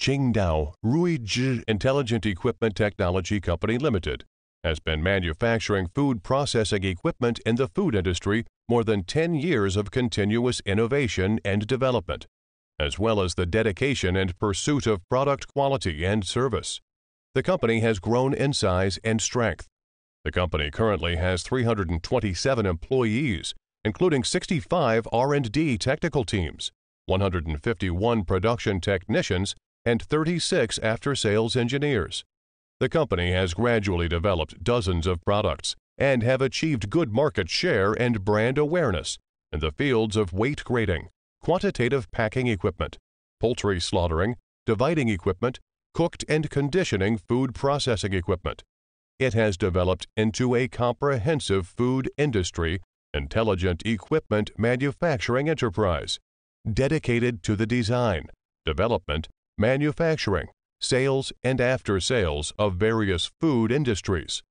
Qingdao Ruizhi Intelligent Equipment Technology Company Limited has been manufacturing food processing equipment in the food industry more than 10 years of continuous innovation and development, as well as the dedication and pursuit of product quality and service. The company has grown in size and strength. The company currently has 327 employees, including 65 R&D technical teams, 151 production technicians, and 36 after-sales engineers. The company has gradually developed dozens of products and have achieved good market share and brand awareness in the fields of weight grading, quantitative packing equipment, poultry slaughtering, dividing equipment, cooked and conditioning food processing equipment. It has developed into a comprehensive food industry intelligent equipment manufacturing enterprise dedicated to the design, development, manufacturing, sales, and after sales of various food industries.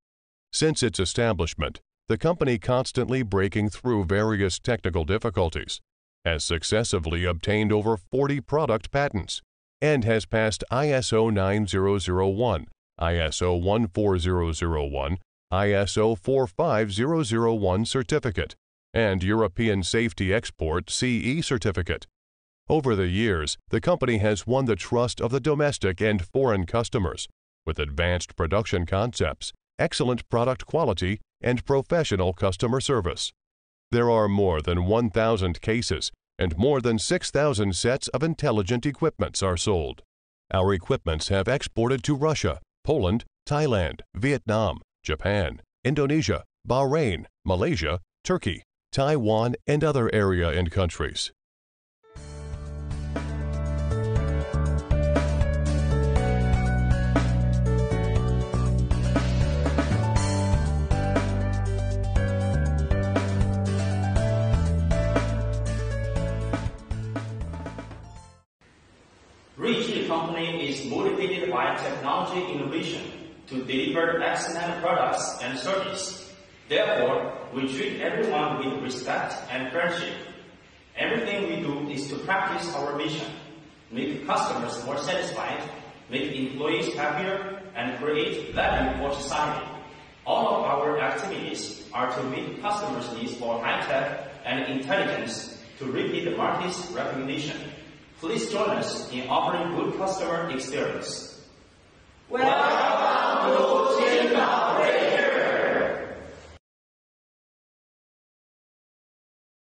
Since its establishment, the company constantly breaking through various technical difficulties, has successively obtained over 40 product patents, and has passed ISO 9001, ISO 14001, ISO 45001 certificate, and European Safety Export CE certificate. Over the years, the company has won the trust of the domestic and foreign customers with advanced production concepts, excellent product quality, and professional customer service. There are more than 1,000 cases and more than 6,000 sets of intelligent equipments are sold. Our equipments have exported to Russia, Poland, Thailand, Vietnam, Japan, Indonesia, Bahrain, Malaysia, Turkey, Taiwan, and other area and countries. Company is motivated by technology innovation to deliver excellent products and service. Therefore, we treat everyone with respect and friendship. Everything we do is to practice our mission, make customers more satisfied, make employees happier, and create value for society. All of our activities are to meet customers' needs for high-tech and intelligence to repeat the market's recognition. Please join us in offering good customer experience. Welcome